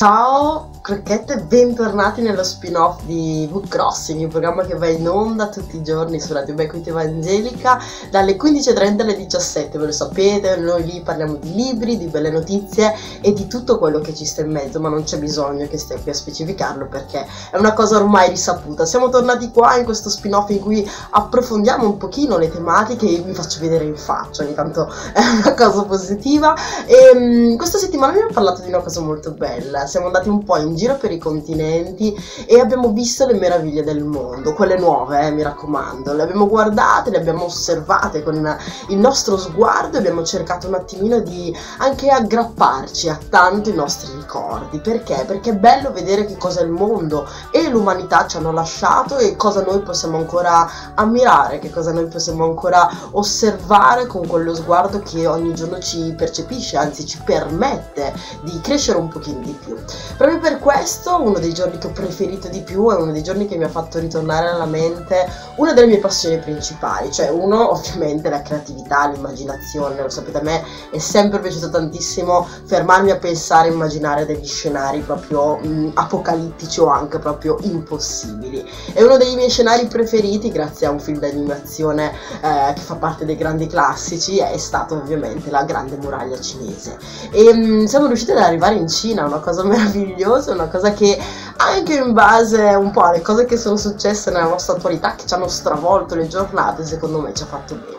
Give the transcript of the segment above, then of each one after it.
Ciao crocchette bentornati nello spin-off di Book Crossing, il programma che va in onda tutti i giorni su Radio Bequite Evangelica dalle 15.30 alle 17, ve lo sapete, noi lì parliamo di libri, di belle notizie e di tutto quello che ci sta in mezzo, ma non c'è bisogno che stia qui a specificarlo perché è una cosa ormai risaputa. Siamo tornati qua in questo spin-off in cui approfondiamo un pochino le tematiche e vi faccio vedere in faccia, ogni tanto è una cosa positiva e um, questa settimana ho parlato di una cosa molto bella siamo andati un po' in giro per i continenti e abbiamo visto le meraviglie del mondo, quelle nuove, eh, mi raccomando. Le abbiamo guardate, le abbiamo osservate con il nostro sguardo e abbiamo cercato un attimino di anche aggrapparci a tanto i nostri ricordi. Perché? Perché è bello vedere che cosa il mondo e l'umanità ci hanno lasciato e cosa noi possiamo ancora ammirare, che cosa noi possiamo ancora osservare con quello sguardo che ogni giorno ci percepisce, anzi ci permette di crescere un pochino di più. Proprio per questo uno dei giorni che ho preferito di più è uno dei giorni che mi ha fatto ritornare alla mente una delle mie passioni principali, cioè uno ovviamente la creatività, l'immaginazione, lo sapete a me è sempre piaciuto tantissimo fermarmi a pensare immaginare degli scenari proprio mh, apocalittici o anche proprio impossibili. È uno dei miei scenari preferiti grazie a un film d'animazione eh, che fa parte dei grandi classici, è stato ovviamente la grande muraglia cinese. E mh, siamo riusciti ad arrivare in Cina, una cosa meraviglioso, una cosa che anche in base un po' alle cose che sono successe nella nostra attualità, che ci hanno stravolto le giornate, secondo me ci ha fatto bene.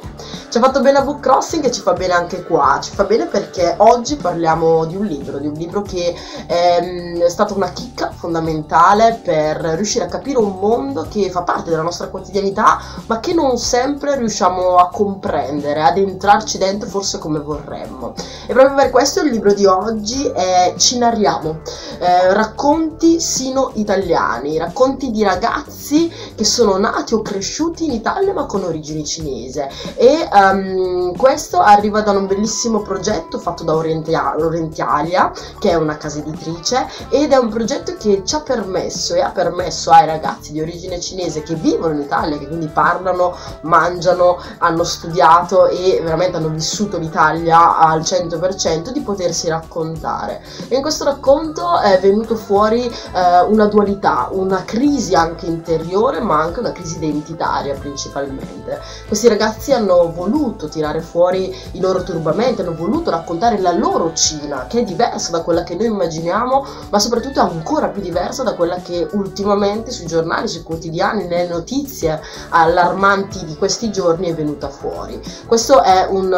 Ci ha fatto bene a Book Crossing e ci fa bene anche qua, ci fa bene perché oggi parliamo di un libro, di un libro che ehm, è stata una chicca fondamentale per riuscire a capire un mondo che fa parte della nostra quotidianità, ma che non sempre riusciamo a comprendere, ad entrarci dentro forse come vorremmo. E proprio per questo il libro di oggi è Cinariamo, eh, racconti sino-italiani, racconti di ragazzi che sono nati o cresciuti in Italia ma con origini cinese. E um, questo arriva da un bellissimo progetto fatto da Orientalia, che è una casa editrice, ed è un progetto che ci ha permesso e ha permesso ai ragazzi di origine cinese che vivono in Italia, che quindi parlano, mangiano, hanno studiato e veramente hanno vissuto l'Italia al 100% di potersi raccontare. E in questo racconto è venuto fuori eh, una dualità, una crisi anche interiore, ma anche una crisi identitaria principalmente. Questi ragazzi hanno voluto voluto tirare fuori i loro turbamenti, hanno voluto raccontare la loro Cina, che è diversa da quella che noi immaginiamo, ma soprattutto ancora più diversa da quella che ultimamente sui giornali, sui quotidiani, nelle notizie allarmanti di questi giorni è venuta fuori. Questo è un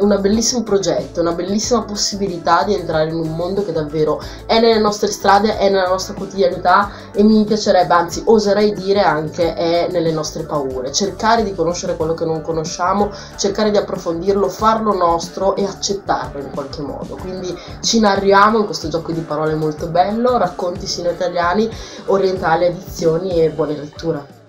um, bellissimo progetto, una bellissima possibilità di entrare in un mondo che davvero è nelle nostre strade, è nella nostra quotidianità e mi piacerebbe, anzi oserei dire anche è nelle nostre paure. Cercare di conoscere quello che non conosciamo, cercare di approfondirlo, farlo nostro e accettarlo in qualche modo. Quindi ci narriamo in questo gioco di parole molto bello, racconti sino italiani, orientali edizioni e buone letture.